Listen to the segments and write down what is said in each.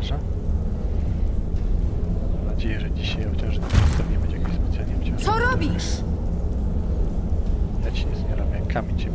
Dobrze. Mam nadzieję, że dzisiaj chociaż nie będzie jakieś specjalnie ciężkie. Co robisz? Ja ci nie zmieram, jak kamień cię.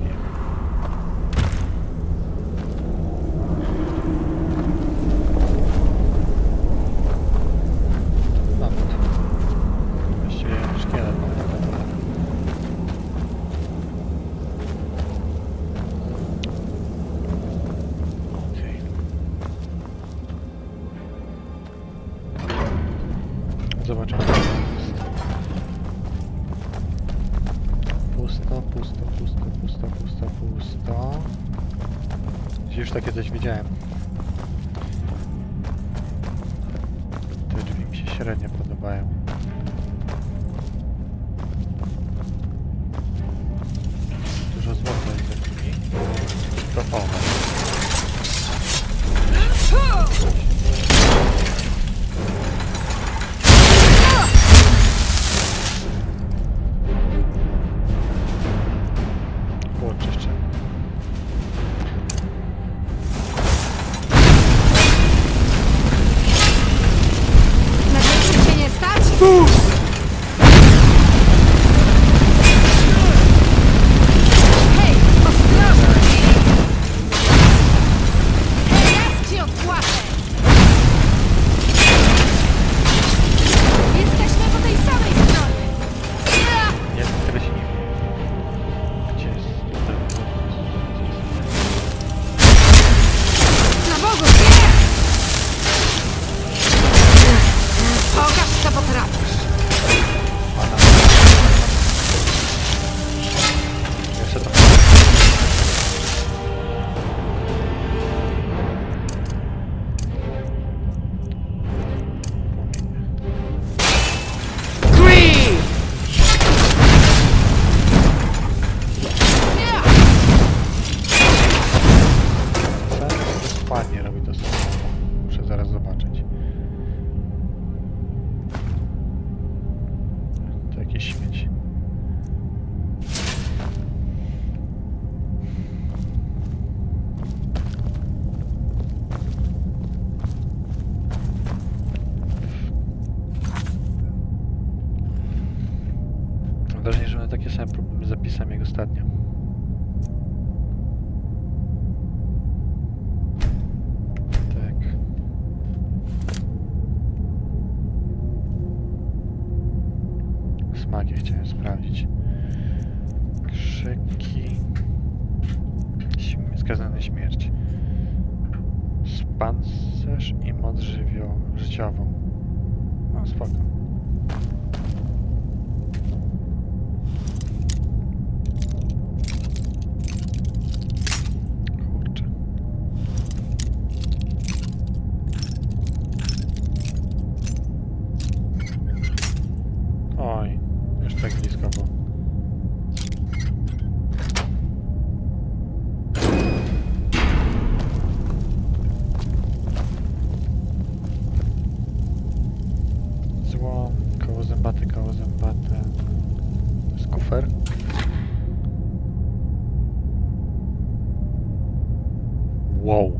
Wow.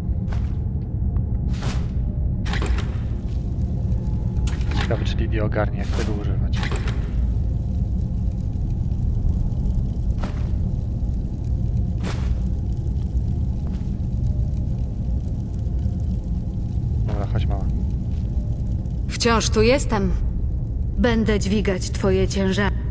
Ciekawe, czy Didi ogarnie, jak tego używać. Dobra, chodź mała. Wciąż tu jestem. Będę dźwigać twoje ciężary.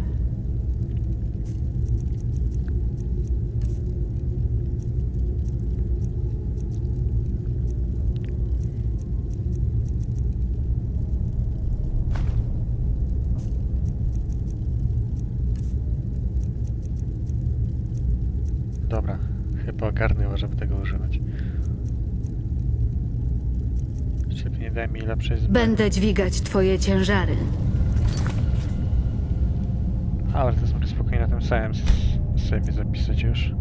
Będę dźwigać twoje ciężary. Ale to jest spokojnie na tym samym sobie zapisać już.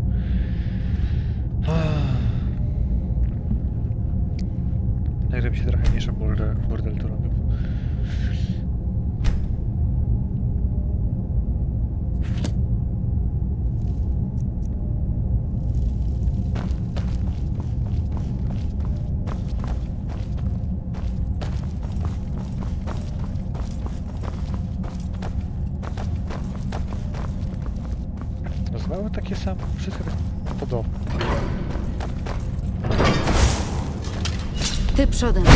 Soden.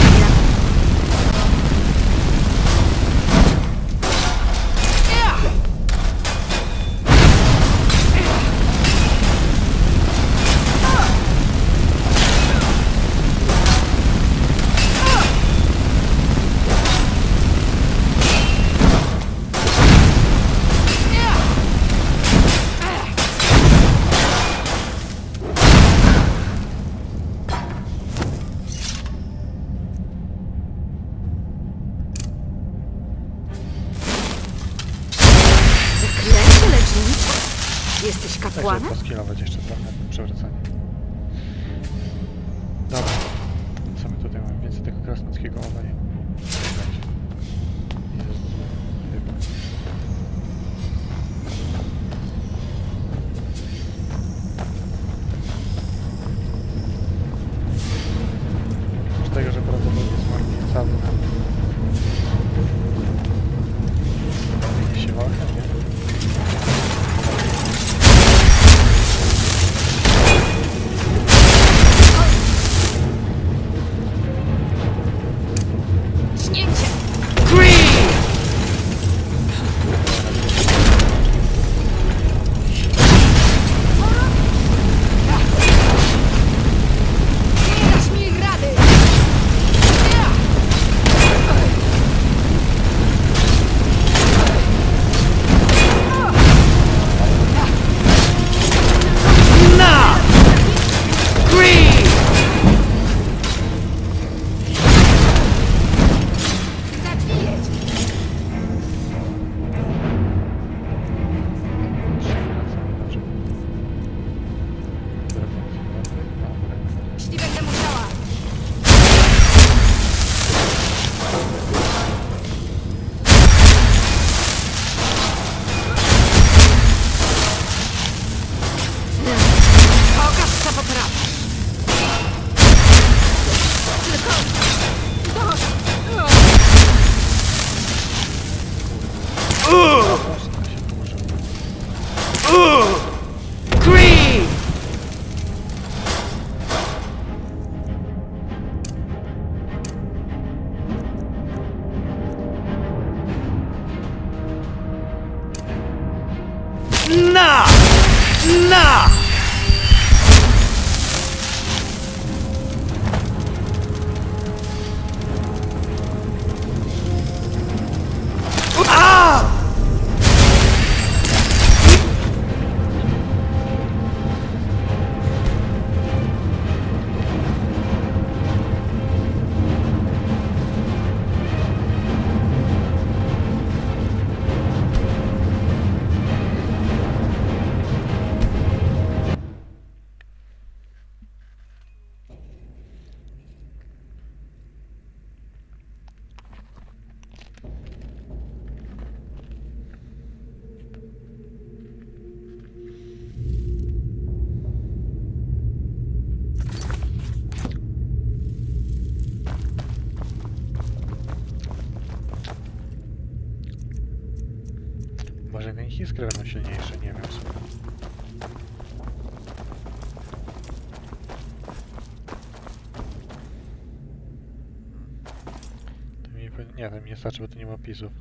jakich jest krewem silniejszy? Nie wiem sobie. Nie, tam nie starczy, bo tu nie ma opisów.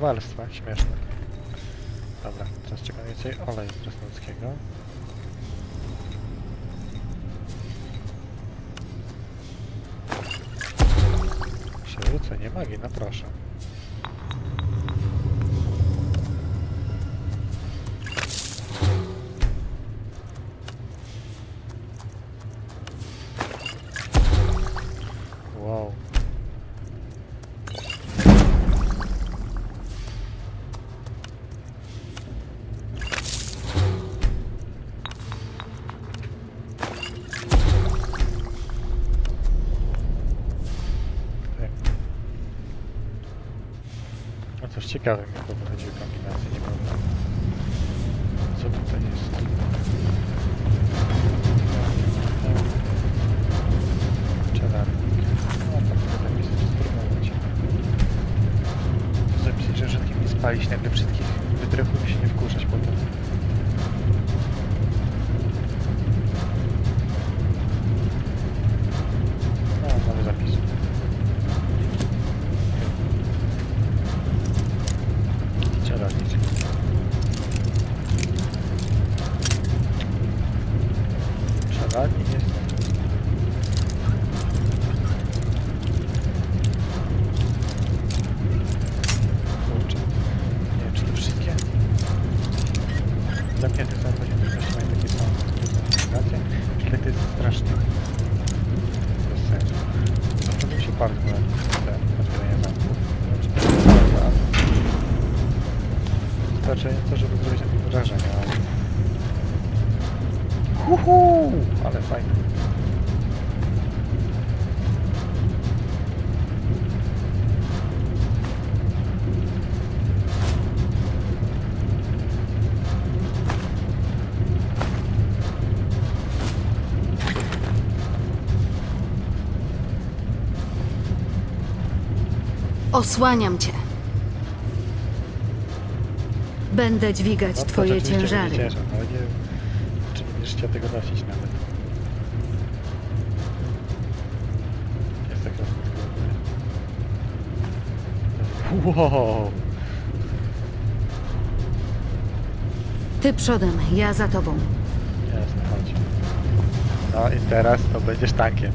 Kowalstwa, śmieszne. Dobra, teraz czekam więcej oleju krasnoludzkiego. Przywrócenie magii, no proszę. No Czyli to jest straszne. Bez sensu. No to mi się te otwieranie zamków. Wystarczająco, żeby zrobić takie wrażenie. Huhu! Ale fajnie. Osłaniam cię. Będę dźwigać No, to twoje rzeczywiście ciężary. Ciężar, ale nie wiem, czy nie będziesz tego nosić nawet. Jest. Wow! Ty przodem, ja za tobą. Jasne, chodź. No i teraz to będziesz tankiem.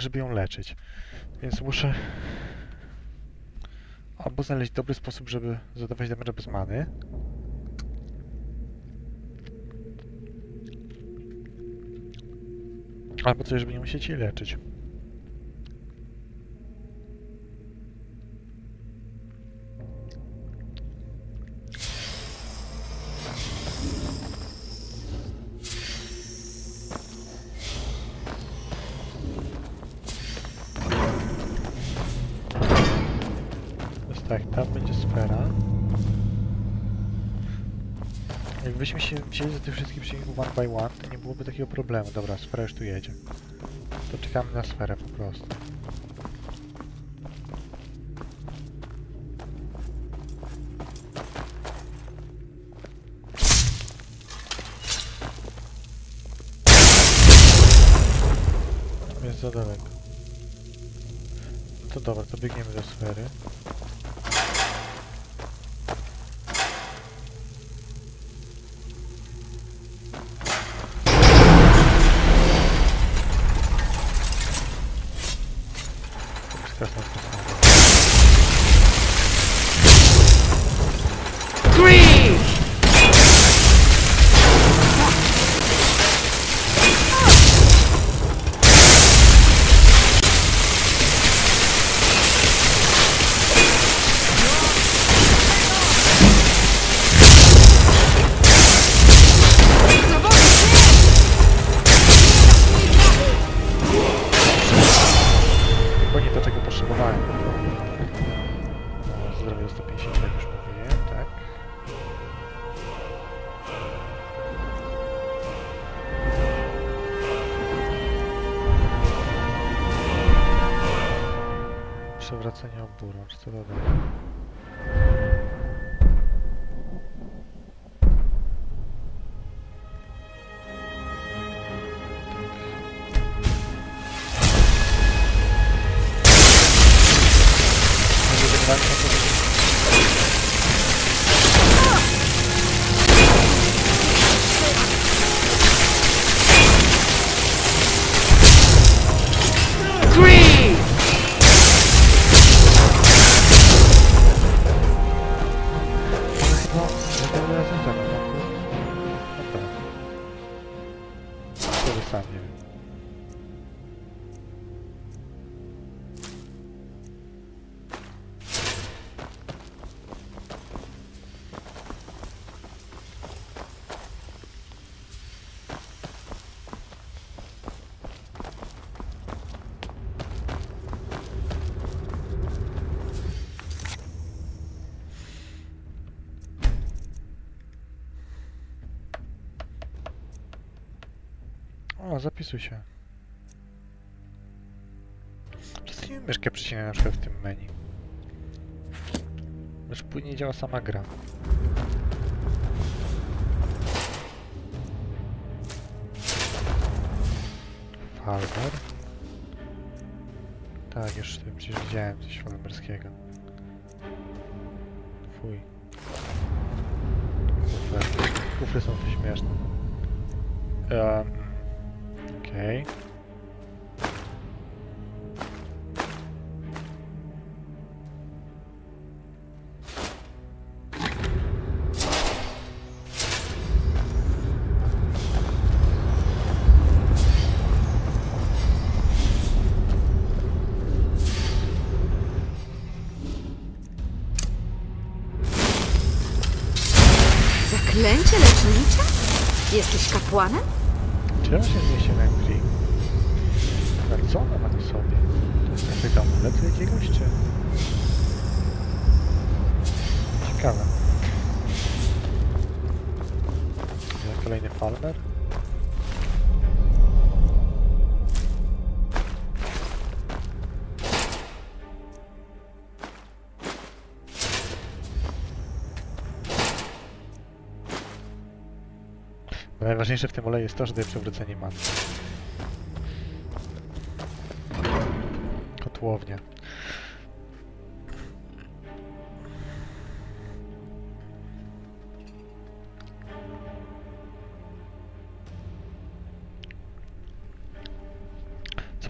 żeby ją leczyć. Więc muszę albo znaleźć dobry sposób, żeby zadawać damage bez many. Albo coś, żeby nie musieć jej leczyć. Jakbyśmy się wzięli za tych wszystkich silników one by one, to nie byłoby takiego problemu. Dobra, sfera już tu jedzie. To czekamy na sferę po prostu. Jest za daleko. No to dobra, to biegniemy do sfery. O, zapisuj się. Czasami myszkę przycinać na przykład w tym menu. Lecz później działa sama gra. Falmer. Tak, już przecież widziałem coś falmerskiego. Fuj. Kufry. Kufry są tu śmieszne. Um, Okej. Zaklęcie lecznicze? Jesteś kapłanem? Ciekawe. Kolejny Falmer? Bo Najważniejsze w tym oleju jest to, że daje przewrócenie many. Kotłownia.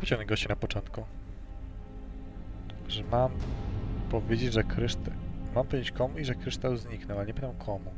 Co powiedział goście na początku? Że mam powiedzieć, że kryształ... Mam powiedzieć komu i że kryształ zniknął, ale nie pytam komu.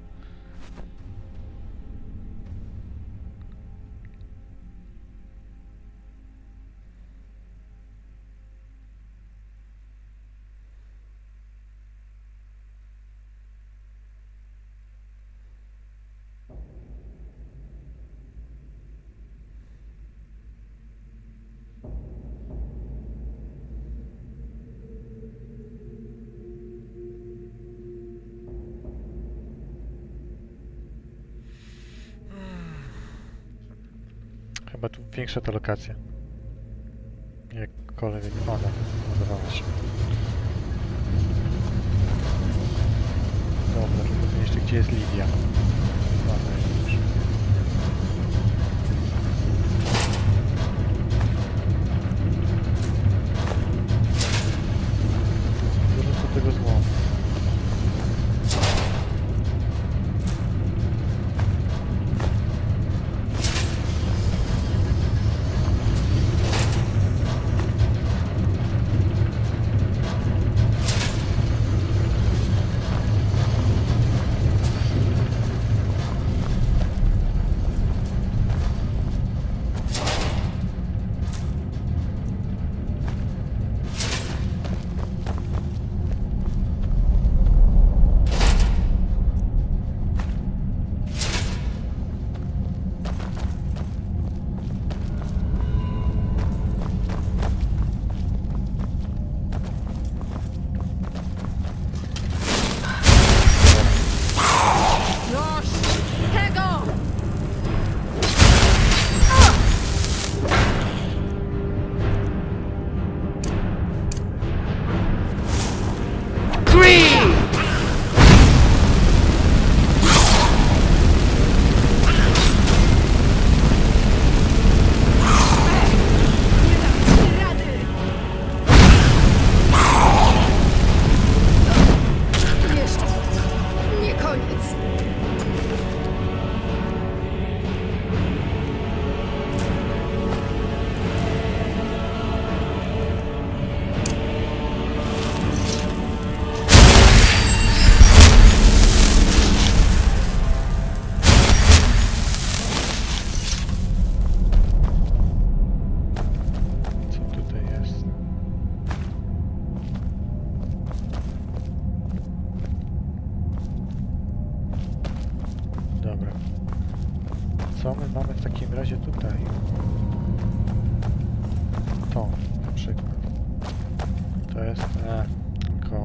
Większa to lokacja. Jakkolwiek ona nazywała się. Dobra, to jeszcze gdzie jest Lidia? Dużo tego złomu.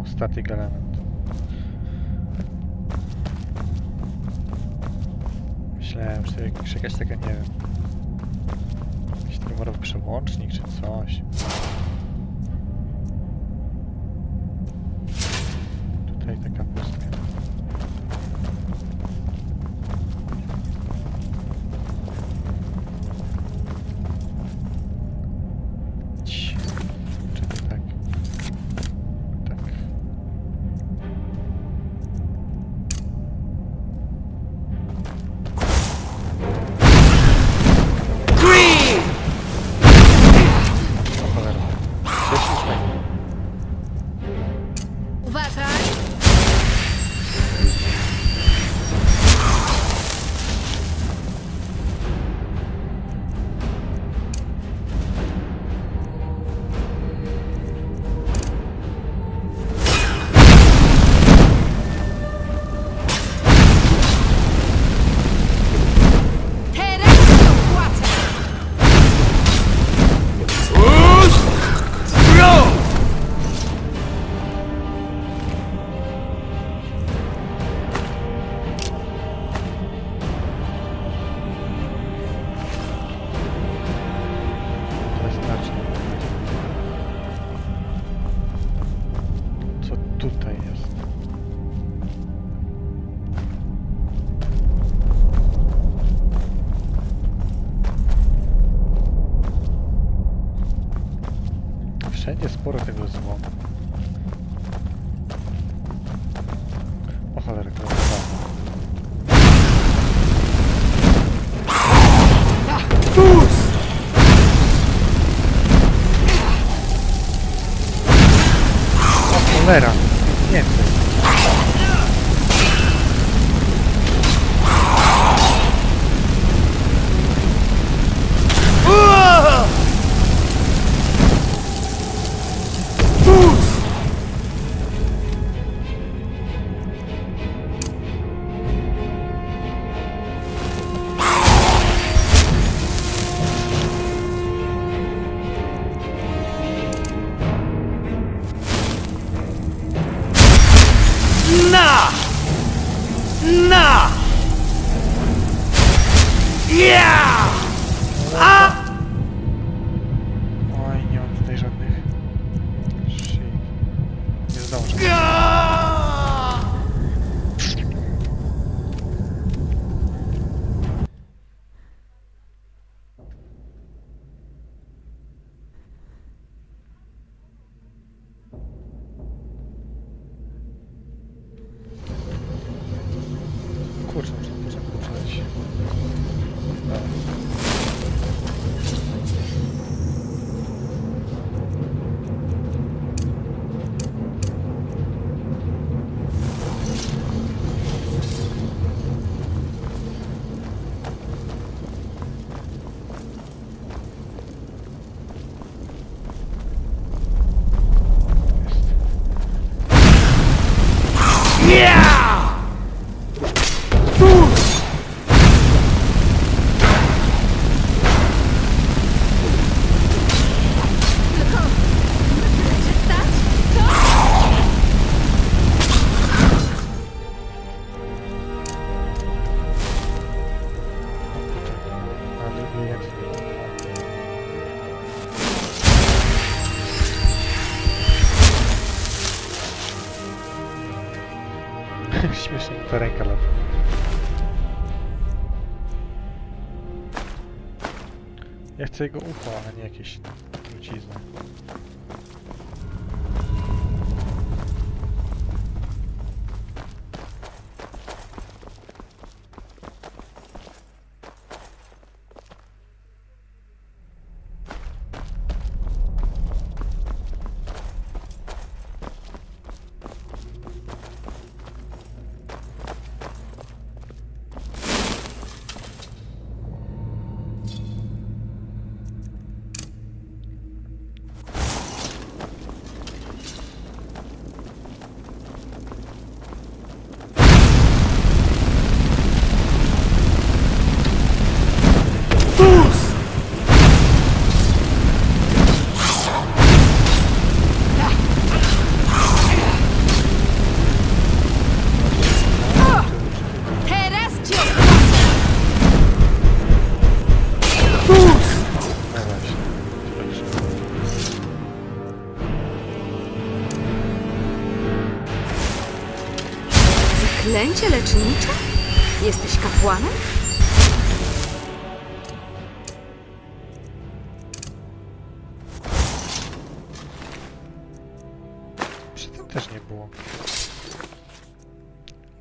Static element. Myślałem, że to jakaś taka, nie wiem, Numerowy przełącznik czy coś. Cholera! Więcej. Ah! Ja chcę jego ucho, a nie jakieś trucizny. Wyklęcie lecznicze? Jesteś kapłanem? Przedtem też nie było.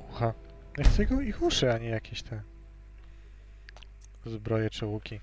Ucha. Ja chcę ich uszy, a nie jakieś te zbroje czy łuki.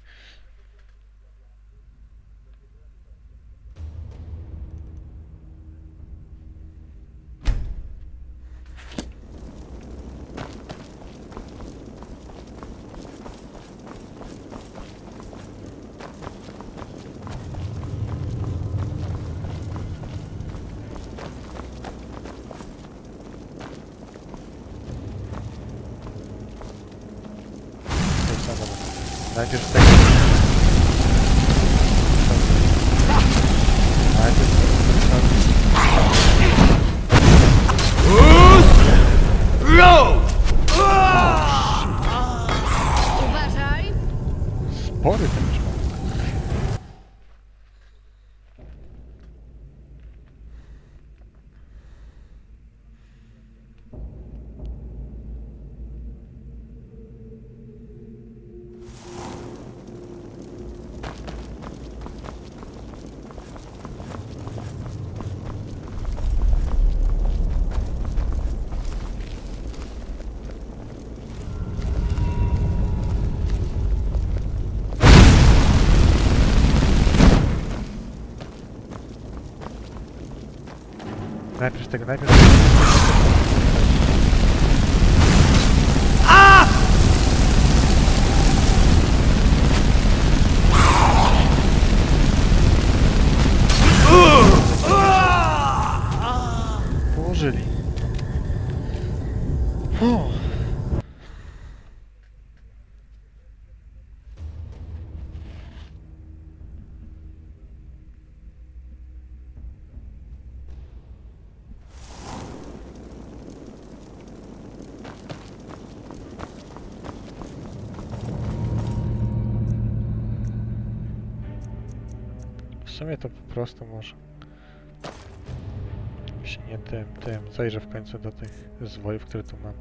Tego, najpierw sumie to po prostu może. Jeśli nie tym, tym. Zajrzę w końcu do tych zwojów, które tu mam.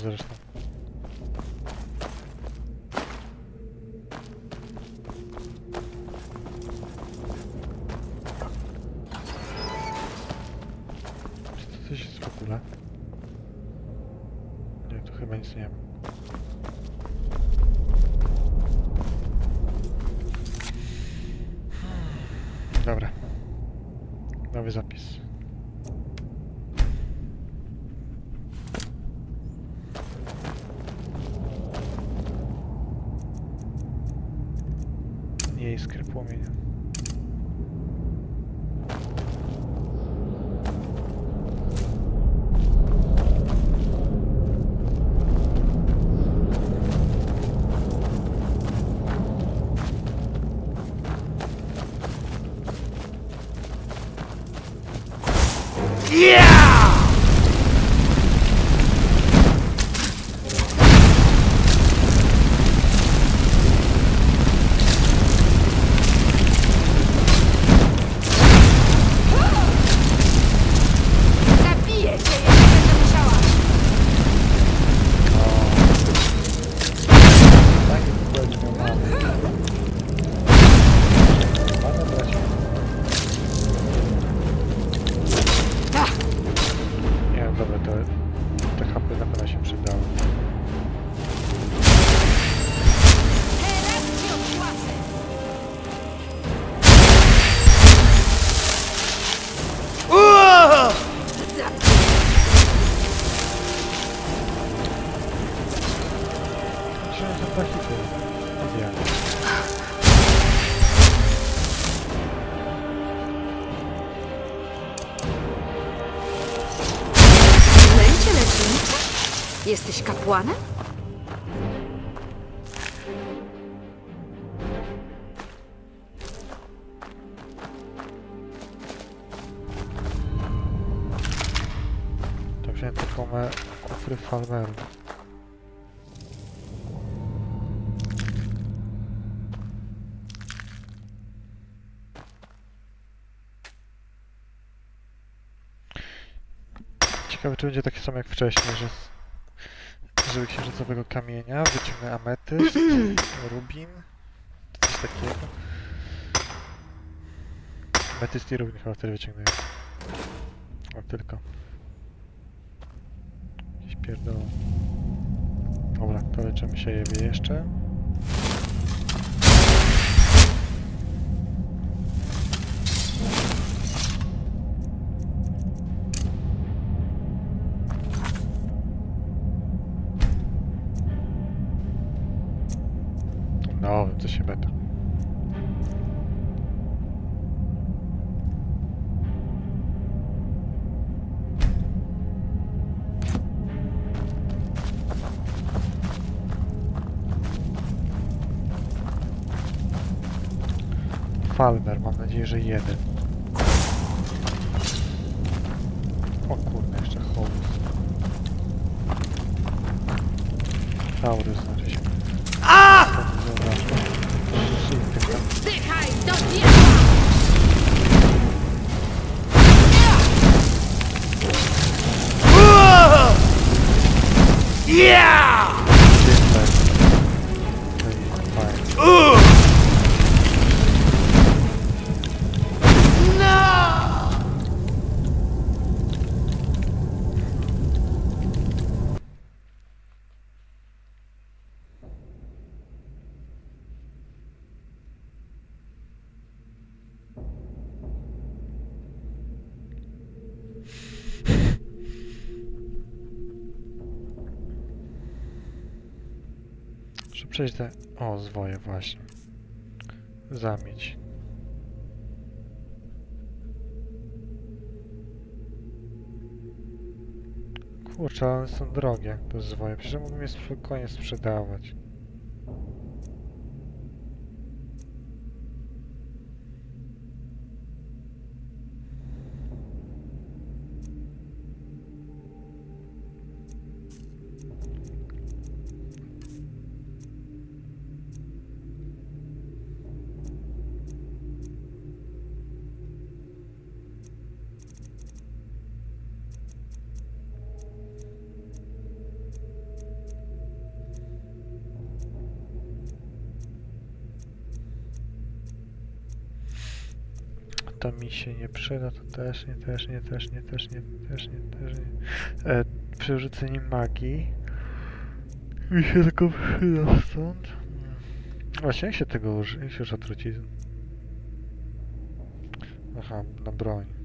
Зарышло. Kapłanem? Wziąłem taką me kufry Falmeru. Ciekawe, czy będzie taki sam jak wcześniej, że żeby księżycowego kamienia wyciągnę ametyst, rubin, coś takiego. Ametyst i rubin chyba wtedy wyciągnę. O, tylko. Jakiś pierdol. Dobra, to leczymy się jewie jeszcze. Się beta. Mam nadzieję, że jeden. Przejść te... O, zwoje właśnie. Zamieć. Kurczę, ale są drogie, te zwoje. Przecież mógłbym je spokojnie sprzedawać. To mi się nie przyda, to też nie, też nie, też nie, też nie, też nie, też nie. E, przy rzuceniu magii Mi się tylko wychyla stąd. Hmm. Właśnie, jak się tego? Jak się używa trucizn? Aha, na broń.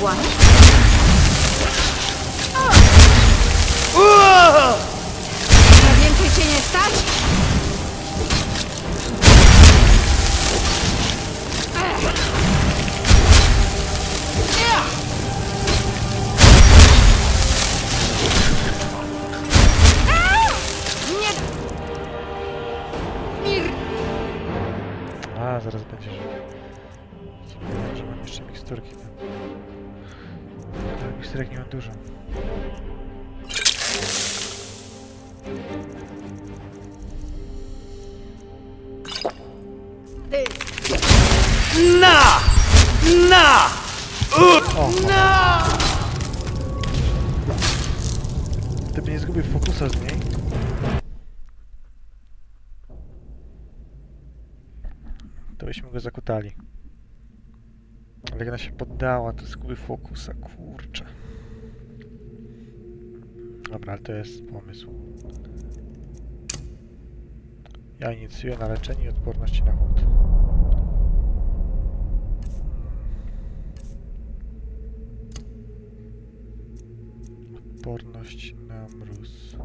Jesteś To byśmy go zakutali. Ale jak ona się poddała, to zgubił fokusa, kurczę. Dobra, ale to jest pomysł. Ja inicjuję na leczenie i odporności na chłód. Odporność na mróz.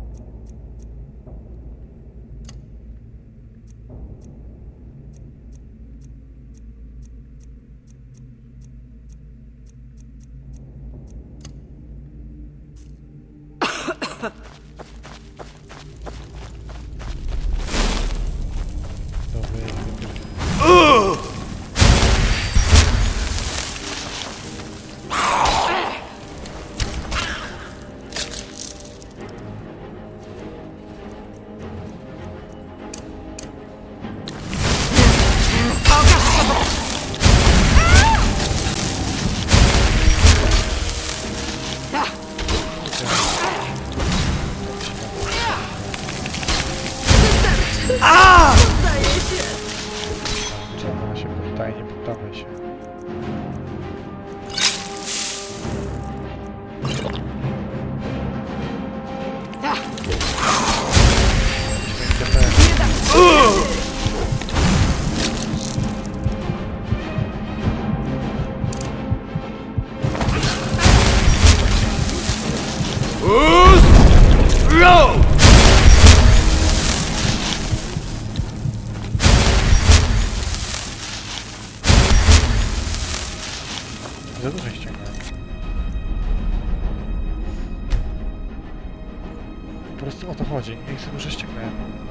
Prostu o to chodzi. Ich sobie dużo ściągnąłem.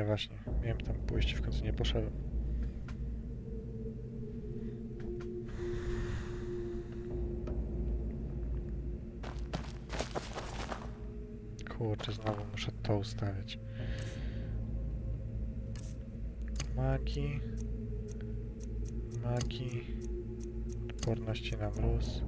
Pękninie właśnie. Miałem tam pójść w końcu nie poszedłem. Kurczę, znowu muszę to ustawić. Magii. Magii. Odporności na mróz.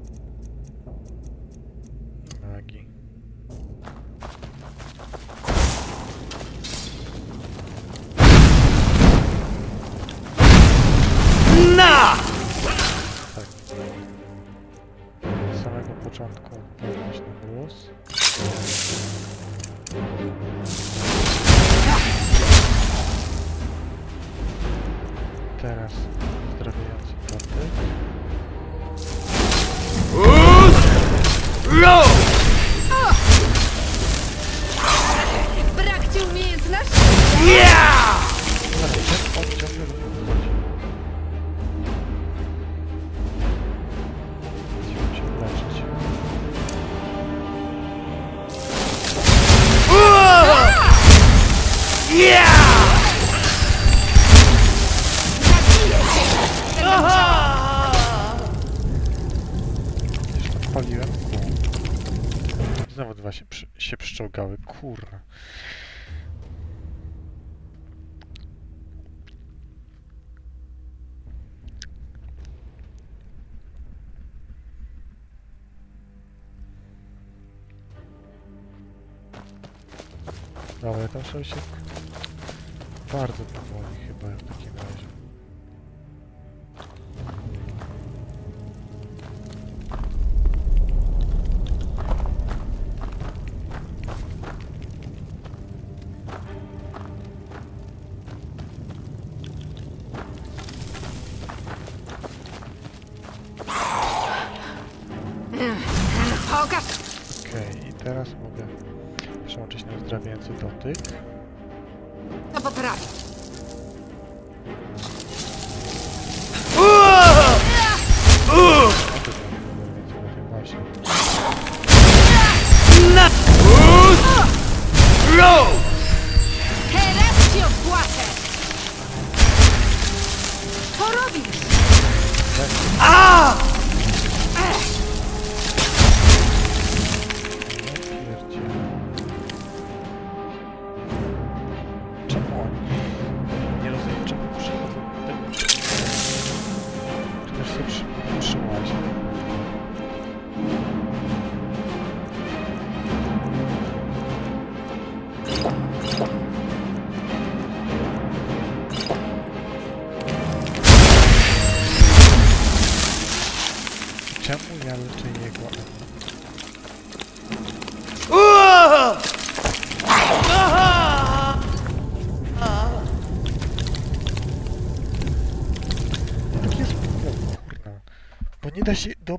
Na Kurna. Dobra, tam trzeba się bardzo powoli chyba w takim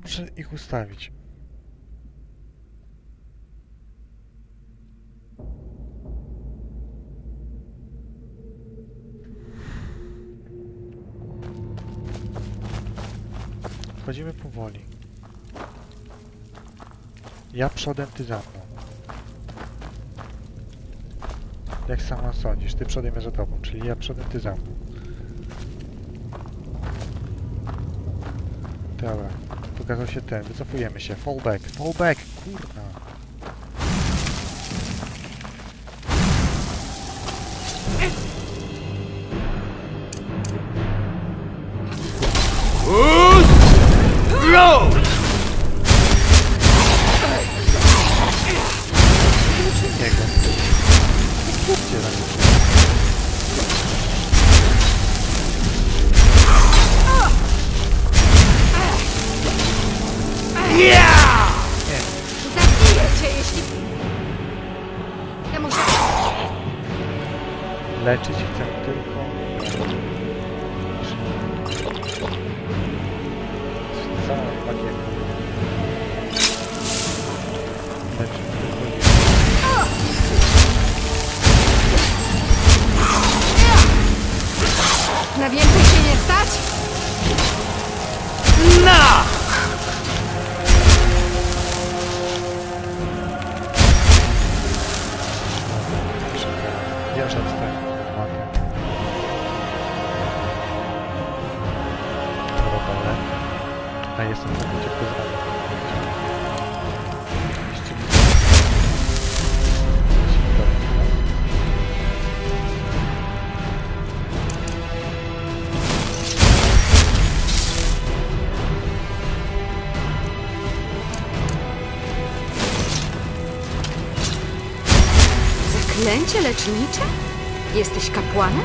dobrze ich ustawić. Wchodzimy powoli. Ja przodem, ty za mną. Jak sama sądzisz, ty przodem, ja za tobą, czyli ja przodem, ty za mną. Dobra, pokazał się ten, wycofujemy się, fall back, fall back, kurna. Roll! Zaklęcie lecznicze? Jesteś kapłanem?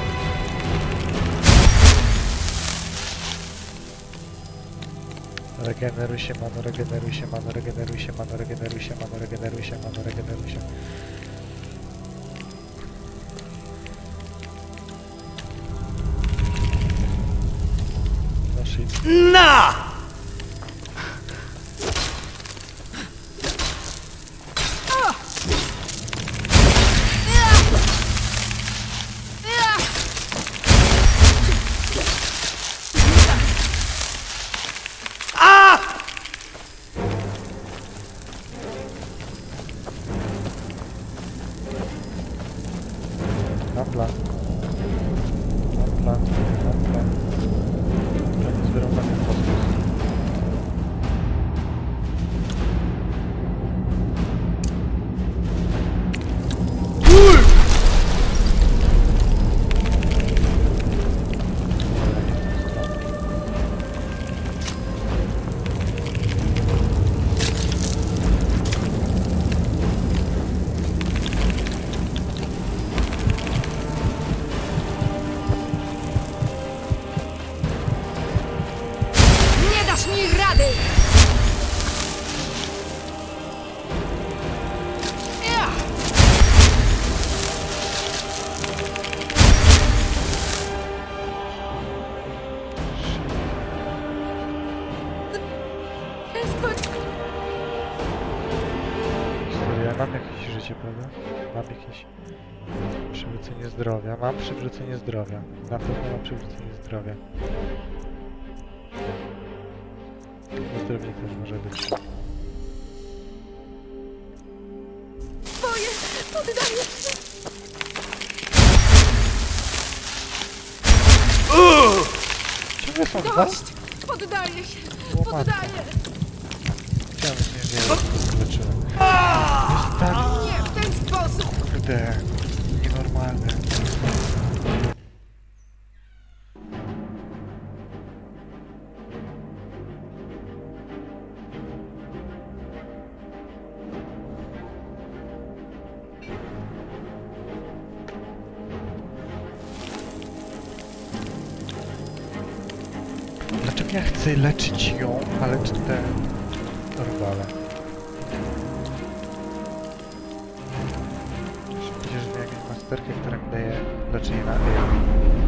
Regeneruj się, mano, regeneruj się, mano, regeneruj się, mano, regeneruj się, mano, regeneruj się, mano, regeneruj się. No Mam przywrócenie zdrowia. Na pewno mam przywrócenie zdrowia. Uzdrowienie też może być. Boję! Poddaję się! Ciągle są dwa? Poddaję się! Poddaję! Dlaczego ja chcę leczyć ją, ale czy te robale? Przecież wiem jakąś masterkę, która mi daje leczenie na AI.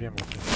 Wiem o tym.